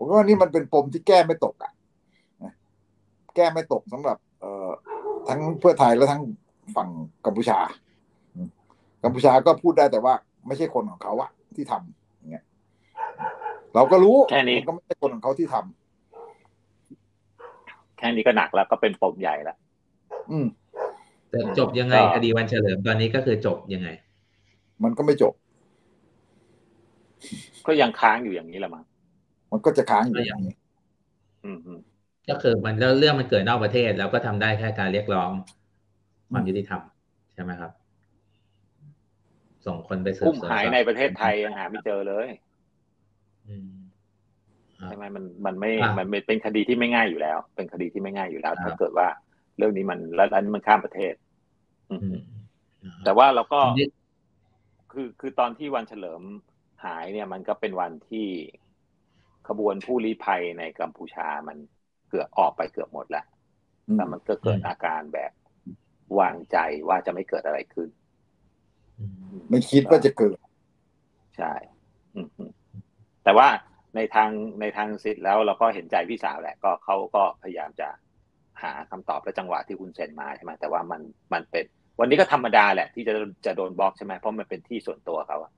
ผมว่านี่มันเป็นปมที่แก้ไม่ตกอะแก้ไม่ตกสำหรับ เอ่อทั้งเพื่อไทยและทั้งฝั่งกัมพูชา กัมพูชาก็พูดได้แต่ว่า ไม่ใช่คนของเขาอะที่ทำอย่างเงี้ย เราก็รู้แค่นี้ก็ไม่ใช่คนของเขาที่ทำแค่นี้ก็หนักแล้วก็เป็นปมใหญ่แล้วอืมแต่จบยังไงก็คดีวันเฉลิมตอนนี้ก็คือจบยังไง มันก็ไม่จบ ก็ยังค้างอยู่อย่างนี้แหละมั้ง มันก็จะค้างอยู่อย่างนี้อืมอืมก็คือมันแล้วเรื่องมันเกิดนอกประเทศ แล้วก็ทำได้แค่การเรียกร้องความยุติธรรมใช่ไหมครับ ส่งคนไปสืบพุ่มสวนหายสอบในประเทศไทยยังหาไม่เจอเลยอืมครับใช่ไหมมันมันไม่อะมันเป็นเป็นคดีที่ไม่ง่ายอยู่แล้ว เป็นคดีที่ไม่ง่ายอยู่แล้วครับถ้าเกิดว่า เรื่องนี้มันแล้วอันนี้มันข้ามประเทศอืมอืมแต่ว่าเราก็ทีนี้คือคือตอนที่วันเฉลิมหายเนี่ย มันก็เป็นวันที่ ขบวนผู้ลี้ภัยในกัมพูชามันเกือบออกไปเกือบหมดแล้วอืมแต่มันก็เกิดอาการแบบวางใจว่าจะไม่เกิดอะไรขึ้นอืมไม่คิดว่าจะเกิด ใช่อืมอืมแต่ว่าในทางในทางสิทธิ์แล้วเราก็เห็นใจพี่สาวแหละ ก็เขาก็พยายามจะหาคำตอบและจังหวะที่คุณเซ็นมาใช่ไหมแต่ว่ามันมันเป็น วันนี้ก็ธรรมดาแหละ ที่จะจะโดนบล็อกใช่ไหมเพราะมันเป็นที่ส่วนตัวเขาอะ